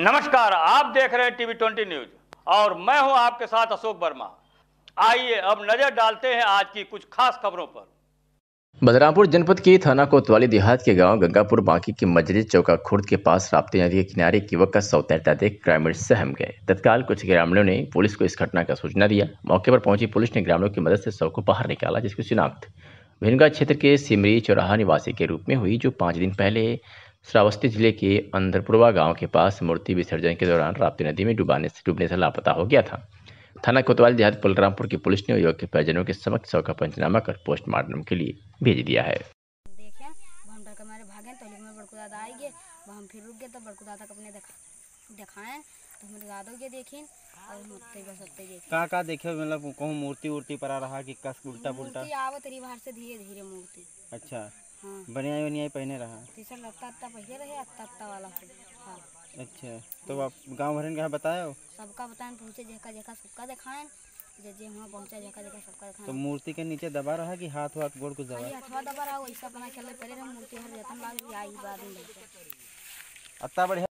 नमस्कार, आप देख रहे हैं टीवी ट्वेंटी न्यूज़ और मैं हूँ आपके साथ अशोक वर्मा। आइए अब नज़र डालते हैं आज की कुछ खास खबरों पर। बलरामपुर जनपद के थाना कोतवाली देहात के गाँव गंगापुर बांकी के मजरी चौका खुर्द के पास राप्ती नदी के किनारे युवक का शव तैरता देख ग्रामीण सहम गए। तत्काल कुछ ग्रामीणों ने पुलिस को इस घटना का सूचना दिया। मौके पर पहुँची पुलिस ने ग्रामीणों की मदद से शव को बाहर निकाला, जिसकी शिनाख्त। भिनगा क्षेत्र के सिमरी चौराहा निवासी के रूप में हुई, जो पाँच दिन पहले श्रावस्ती ज़िले के अंदरपुरवा गाँव के पास मूर्ति विसर्जन के दौरान राप्ती नदी में डुबाने से डूबने से लापता हो गया था। थाना कोतवाल देहात बलरामपुर की पुलिस ने युवक के परिजनों के समक्ष शव का पंचनामा कर पोस्टमार्टम के लिए भेज दिया है। देखे हम डर के मारे भागे तो फिर रुक गए तो बड़कू दादा को अपने देखा दिखाएँ तो हम दादो के देखिन और हम बस उत्ते देखे का का देखे मतलब कहूँ मूर्ति उर्ति पर आ रहा कि कस उल्टा पुल्टा? आवत रही बाहर से धीरे धीरे मूर्ति। अच्छा। हाँ बनियाई वनियाई पहने रहा। तीसरा लगता अत्ता पहले रहे अत्ता अत्ता वाला हाँ। अच्छा तो आप गाँव भर के बताया हो? सबका बताएँ पहुँचे जेका जेका सबका दिखाएँ जे जे वहाँ पहुँचा जेका जेका सबका तो मूर्ति के नीचे दबा रहा कि हाथ वाथ गोड़ कुछ दबा? हाथ दबा रहा वैसा बना चले करे रहे मूर्ति हर जतन लाग आई बाद में अत्ता बढ़िया